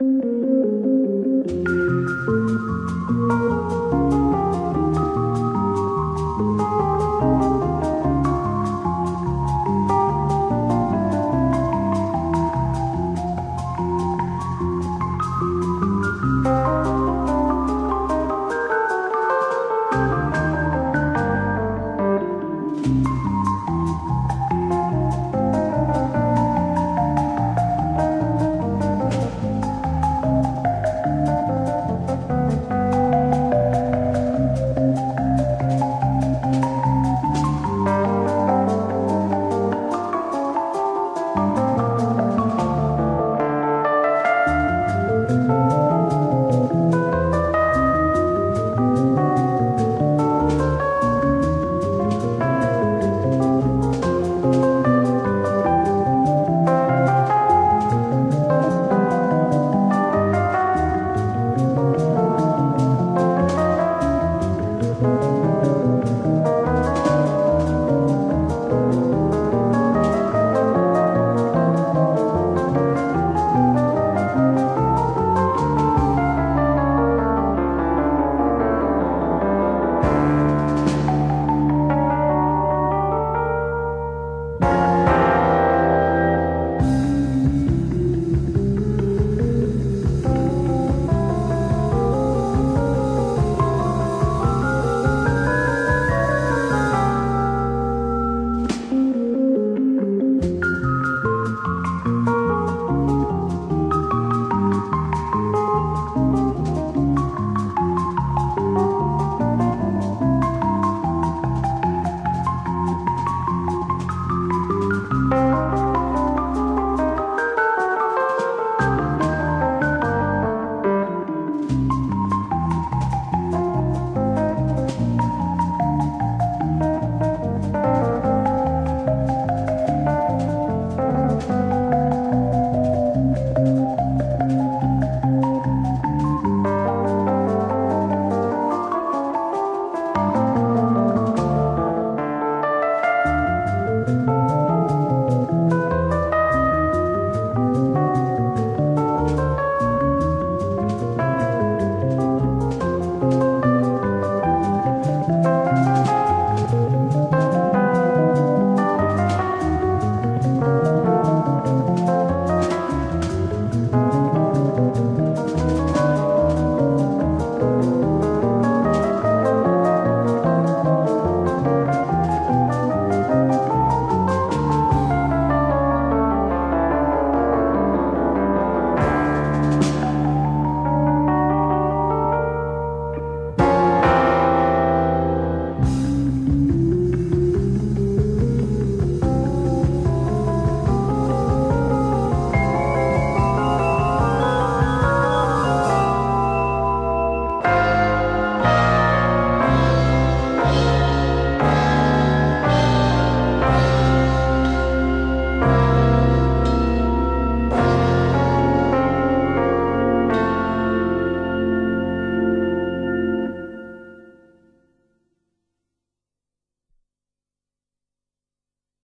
you